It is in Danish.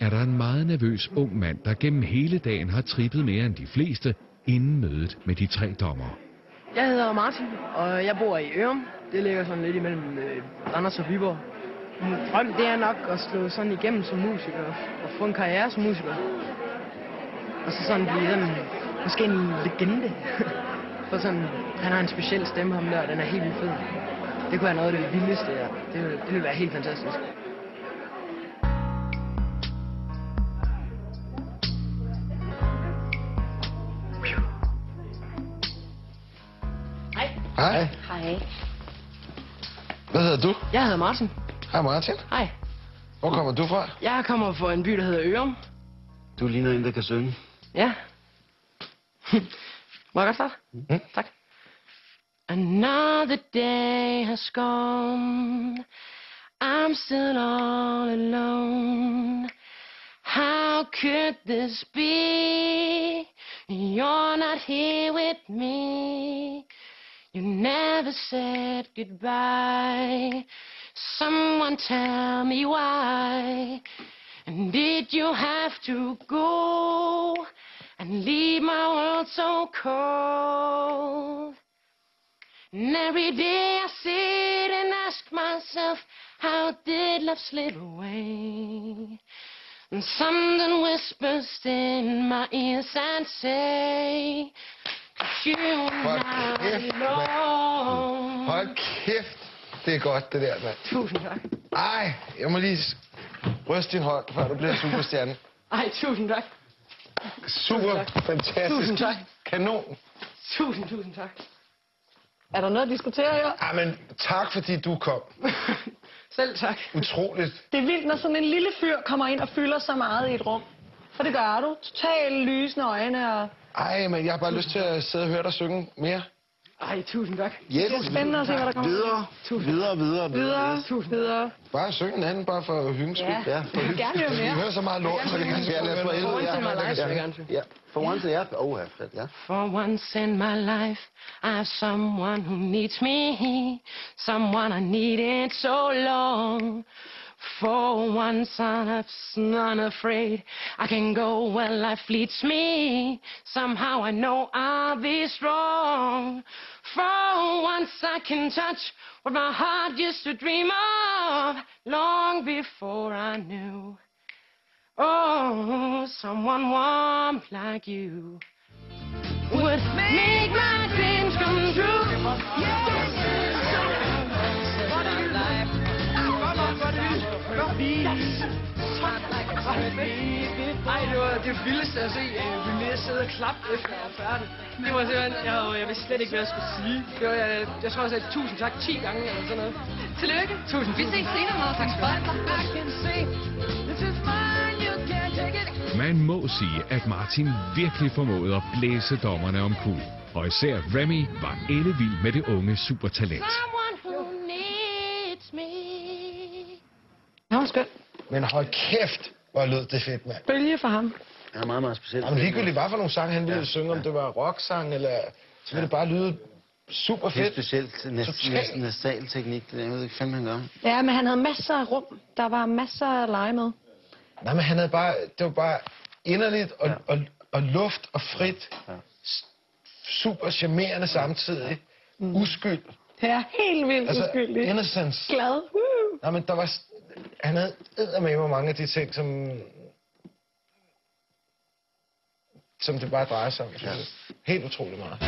er der en meget nervøs ung mand, der gennem hele dagen har trippet mere end de fleste, inden mødet med de tre dommer. Jeg hedder Martin, og jeg bor i Ørum. Det ligger sådan lidt imellem øh, Randers og Viborg. Min drøm det er nok at slå sådan igennem som musiker og få en karriere som musiker. Og så sådan blive sådan, måske en legende. For sådan, han har en speciel stemme, ham der, og den er helt vildt fed. Det kunne være noget af det vildeste, ja. Det ville, det ville være helt fantastisk. Hej. Hej. Hvad hedder du? Jeg hedder Martin. Hej Martin. Hej. Hvor kommer du fra? Jeg kommer fra en by, der hedder Ørum. Du ligner en, der kan synge. Ja. Må jeg godt starte? Mm. Tak. Another day has gone. I'm still all alone. How could this be? You're not here with me. You never said goodbye. Someone tell me why. And did you have to go and leave my world so cold? And every day I sit and ask myself, how did love slip away? And something whispers in my ears and say, Hold kæft, alone. Hold kæft. Det er godt, det der, mand. Tusind tak. Ej, jeg må lige ryste din hånd, før du bliver superstjerne. Ej, tusind tak. Super, fantastisk. Tusind tak. Kanon. Tusind, tusind tak. Er der noget at diskutere her? Ej, men tak, fordi du kom. Selv tak. Utroligt. Det er vildt, når sådan en lille fyr kommer ind og fylder så meget i et rum. For det gør du. Totalt lysende øjne og... Ej, men jeg har bare lyst til at sidde og høre dig synge mere. Ej, tusind tak. Yes. Det er spændende at se, hvad der kommer. Videre, videre, videre, Videre, Yes. videre. Bare synge en anden, bare for hyggens skyld. Ja, Ja, for jeg vil gerne høre Vi mere. hører så meget lort, så det kan Ja, lad os få helvede. Once in my Ja, life, jeg gerne ja. For once, ja. Oh, ja. For once in my life, I have someone who needs me, someone I needed so long. For once I'm unafraid, I can go where life leads me. Somehow I know I'll be strong. For once I can touch what my heart used to dream of long before I knew. Oh, someone warm like you would make my dreams come true. Ej, det var det vildeste at se øh, René sidde og klappe efter jeg var færdig. Det var simpelthen, jeg, jeg vidste slet ikke, hvad jeg skulle sige. Det var, jeg, jeg tror, jeg sagde tusind tak 10 gange eller sådan noget. Tillykke. Tusind, Vi ses senere, motherfucker. Man må sige, at Martin virkelig formåede at blæse dommerne om kul. Og især Remy var ellevild med det unge supertalent. Someone Han var skøn. Men hold kæft, hvor lød det fedt, mand. Bølge for ham. Ja, meget, meget specielt. Jamen ligegyldigt, hvad for nogle sange han ville Ja, synge, om det var rocksang, eller så ville det bare lyde super fedt. specielt. Næsten, Totalt. næsten nasal teknik. Jeg ved ikke fandme, han gør. Ja, men han havde masser af rum. Der var masser af lege med. Nej, men han havde bare, det var bare inderligt og, Ja. ja. og, og luft og frit. Ja. Super charmerende samtidig. Mm. Uskyld. Ja, helt vildt Altså, uskyldig. innocence. Glad. Woo. Nej, men der var... Han havde med mange af de ting, som... Som det bare drejer sig om. Ja. Helt utrolig meget.